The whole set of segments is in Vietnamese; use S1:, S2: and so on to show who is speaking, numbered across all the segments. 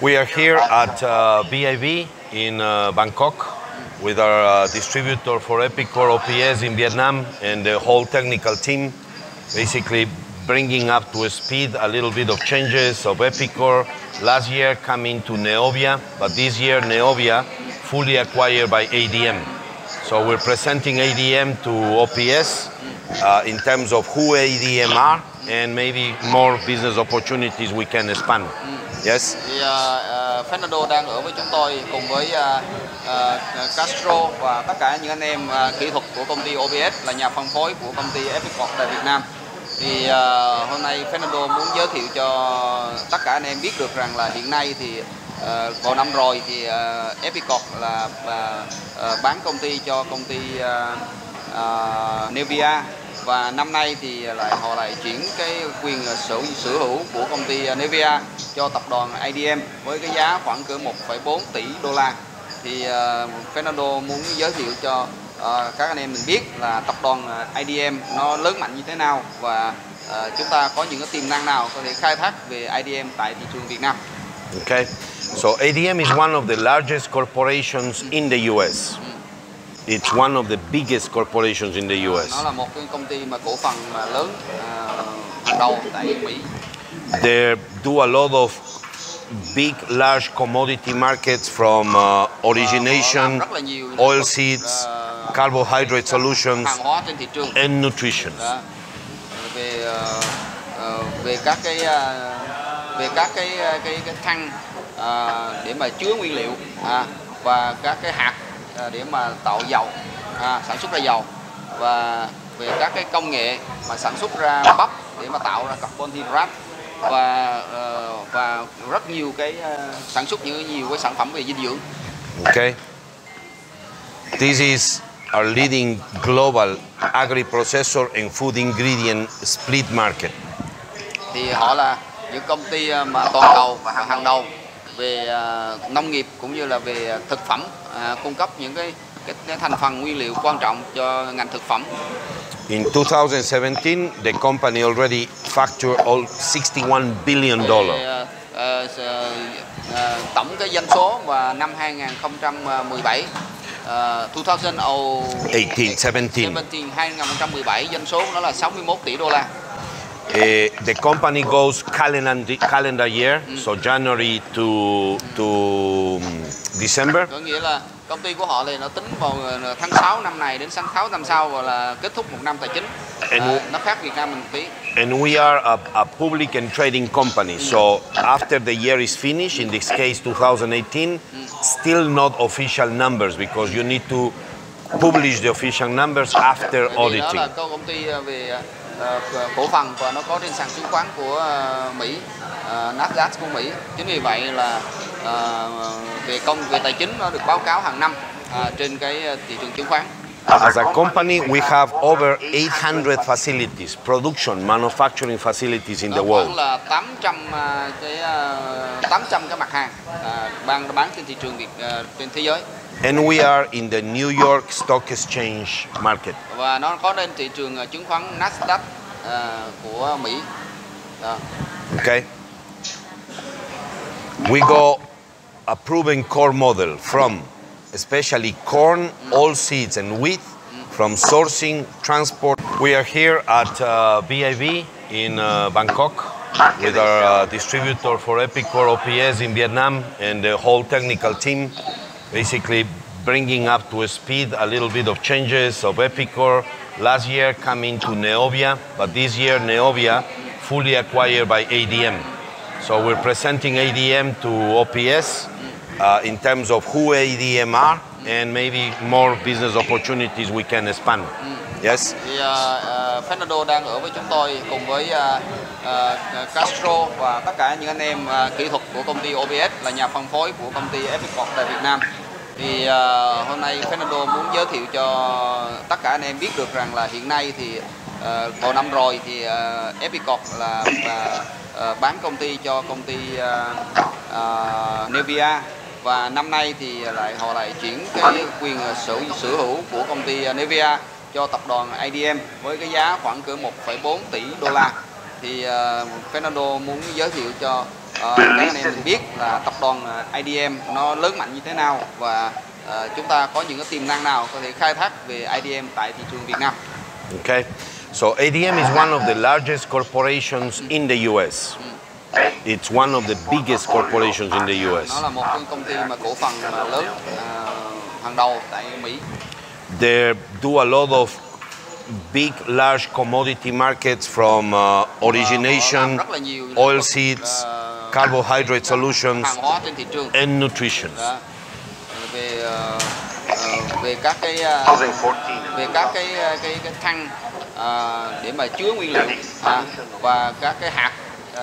S1: We are here at uh, in uh, Bangkok with our uh, distributor for Epicor OPS in Vietnam and the whole technical team, basically bringing up to speed a little bit of changes of Epicor. Last year coming to Neovia, but this year Neovia fully acquired by ADM. So we're presenting ADM to OPS uh, in terms of who ADM are and maybe more business opportunities we can expand. Yes?
S2: Thì uh, uh, Fernando đang ở với chúng tôi cùng với uh, uh, Castro và tất cả những anh em uh, kỹ thuật của công ty OBS là nhà phân phối của công ty Epicor tại Việt Nam. Thì uh, hôm nay Fernando muốn giới thiệu cho tất cả anh em biết được rằng là hiện nay thì uh, vào năm rồi thì uh, Epicor là uh, uh, bán công ty cho công ty uh, uh, Nevia và năm nay thì lại họ lại chuyển cái quyền sở sở hữu của công ty Nevia cho tập đoàn ADM với cái giá khoảng cỡ 1,4 tỷ đô la thì uh, Fernando muốn giới thiệu cho uh, các anh em mình biết là tập đoàn ADM nó lớn mạnh như thế nào và uh, chúng ta có những cái tiềm năng nào có thể khai thác về ADM tại thị trường Việt Nam.
S1: Okay. So ADM is one of the largest corporations in the US. It's one of the biggest corporations in the US.
S2: Nó là một cái công ty mà cổ phần mà lớn hàng đầu tại Mỹ.
S1: They do a lot of big, large commodity markets from uh, origination,
S2: rất là nhiều
S1: oil seeds, carbohydrate solutions,
S2: hàng hóa trên thị trường.
S1: and nutrition.
S2: Về ờ, ờ, về các cái về các cái cái cái thăng ờ, để mà chứa nguyên liệu và các cái hạt để mà tạo dầu à, sản xuất ra dầu và về các cái công nghệ mà sản xuất ra bắp để mà tạo ra carbon hydrate và ờ, và rất nhiều cái ờ, sản xuất những nhiều cái sản phẩm về dinh dưỡng
S1: Okay. This is our leading global agri-processor and food ingredient split market.
S2: thì họ là những công ty ờ, mà toàn cầu và hàng đầu về nông nghiệp cũng như là về thực phẩm à, cung cấp những cái, cái cái thành phần nguyên liệu quan trọng cho ngành thực phẩm
S1: In 2017, the company already factured all 61 billion dollars.
S2: ờ, ờ, ờ, tổng cái doanh số và năm 2017 ờ, 2017
S1: 18, 17.
S2: 2017 doanh số của nó là 61 tỷ đô la
S1: Uh, the company goes calendar, calendar year, so January to to um, December.
S2: có nghĩa là công ty của họ thì nó tính vào tháng 6 năm này đến tháng 6 năm sau và là kết thúc một năm tài chính
S1: And w-
S2: nó khác Việt Nam mình tí
S1: And we are a, a public and trading company. So after the year is finished, in this case 2018, still not official numbers because you need to publish the official numbers after
S2: Bởi vì nó
S1: auditing.
S2: là công ty về cổ phần và nó có trên sàn chứng khoán của ờ, Mỹ ờ, Nasdaq của Mỹ. Chính vì vậy là ờ, về công về tài chính nó được báo cáo hàng năm trên cái ờ, thị trường chứng khoán.
S1: As a company, we have over 800 facilities, production, manufacturing facilities in the world.
S2: là 800 ờ, cái ờ, 800 cái mặt hàng bán bán trên thị trường Việt ờ, trên thế giới
S1: And we are in the New York Stock Exchange market.
S2: và nó có trên thị trường chứng khoán Nasdaq của Mỹ Đó.
S1: Okay? We go a proven core model from especially corn, all seeds, and wheat, from sourcing, transport. We are here at uh, BIV in uh, Bangkok with our uh, distributor for Epicor OPS in Vietnam and the whole technical team, basically bringing up to speed a little bit of changes of Epicor. Last year coming to Neovia, but this year Neovia fully acquired by ADM. So we're presenting ADM to OPS uh, in terms of who ADM are and maybe more business opportunities we can expand. Yes?
S2: thì ờ, Fernando đang ở với chúng tôi cùng với ờ, ờ, Castro và tất cả những anh em ờ, kỹ thuật của công ty OBS là nhà phân phối của công ty Epicor tại Việt Nam. Thì uh, hôm nay Fernando muốn giới thiệu cho tất cả anh em biết được rằng là hiện nay thì à, uh, vào năm rồi thì à, uh, Epicor là uh, uh, bán công ty cho công ty uh, uh, Nevia và năm nay thì lại họ lại chuyển cái quyền sở sở hữu của công ty Nevia cho tập đoàn ADM với cái giá khoảng cỡ 1,4 tỷ đô la. Thì uh, Fernando muốn giới thiệu cho Các anh em biết là tập đoàn IDM nó lớn mạnh như thế nào và ờ, chúng ta có những cái tiềm năng nào có thể khai thác về IDM tại thị trường Việt Nam.
S1: Okay, so ADM is one of the largest corporations in the U.S. It's one of the biggest corporations in the U.S.
S2: Nó là một cái công ty mà cổ phần mà lớn ờ, hàng đầu tại Mỹ.
S1: They do a lot of big, large commodity markets from uh, origination,
S2: làm rất là nhiều lĩnh
S1: oil seeds, carbohydrate solutions,
S2: hàng hóa trên thị trường.
S1: and nutrition.
S2: Đó. về ờ, ờ, về các cái ờ, về các cái ờ, cái cái thăng ờ, để mà chứa nguyên liệu à, và các cái hạt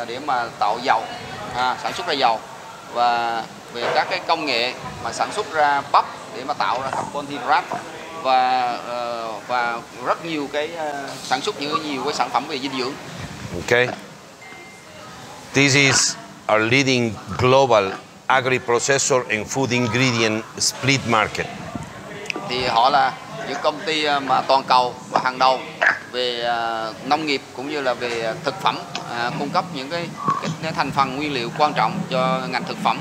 S2: để mà tạo dầu à, sản xuất ra dầu và về các cái công nghệ mà sản xuất ra bắp để mà tạo ra carbon hydrate và ờ, và rất nhiều cái sản xuất những nhiều cái sản phẩm về dinh dưỡng
S1: Okay? This is our leading global agri-processor and food ingredient split market.
S2: thì họ là những công ty ờ, mà toàn cầu và hàng đầu về ờ, nông nghiệp cũng như là về thực phẩm à, cung cấp những cái, cái, thành phần nguyên liệu quan trọng cho ngành thực phẩm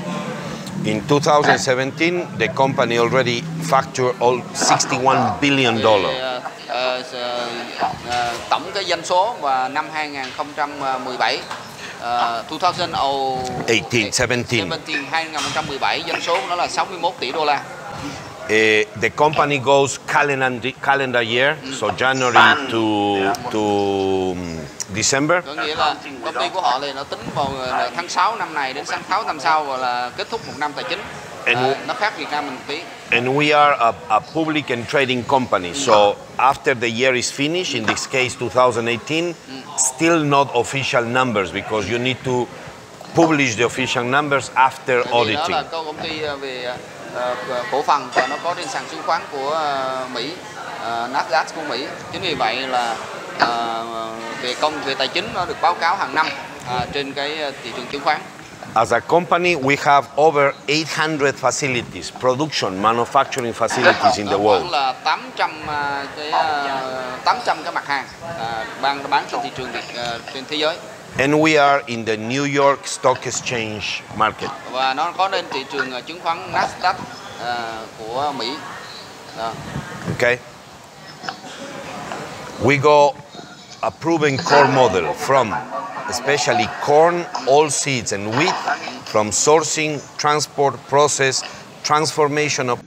S1: In 2017, the company already factured all 61 billion dollars.
S2: tổng cái doanh số và năm 2017 ờ, 2018
S1: 17, 17.
S2: 2017 doanh số của nó là 61 tỷ đô la
S1: Uh, the company goes calendar, calendar year, so January to, to um, December.
S2: có nghĩa là công ty của họ thì nó tính vào ờ, tháng 6 năm này đến tháng 6 năm sau gọi là kết thúc một năm tài chính
S1: And
S2: À,
S1: w-
S2: nó khác Việt Nam mình tí
S1: And we are a, a public and trading company. So mm. after the year is finished, in this case 2018, mm. still not official numbers because you need to publish the official numbers after auditing.
S2: có công ty ờ, về ờ, cổ phần và nó có trên sàn chứng khoán của Mỹ Nasdaq của Mỹ. Chính vì vậy là về công về tài chính nó được báo cáo hàng năm trên cái thị trường chứng khoán
S1: As a company, we have over 800 facilities, production, manufacturing facilities in the world.
S2: khoảng là 800 ờ, cái 800 cái mặt hàng bán bán trên thị trường Việt trên thế giới
S1: And we are in the New York Stock Exchange market.
S2: và nó có trên thị trường chứng khoán Nasdaq của Mỹ
S1: Okay? We go a proven core model from especially corn, all seeds and wheat, from sourcing, transport, process, transformation of